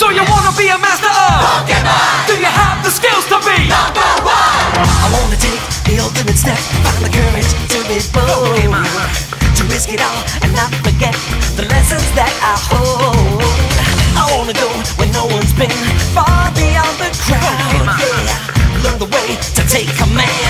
So you wanna be a master of Pokemon? Do you have the skills to be number one? I wanna take the ultimate step, find the courage to be Pokemon, to risk it all and not forget the lessons that I hold. I wanna go where no one's been, far beyond the crowd. Yeah, learn the way to take command.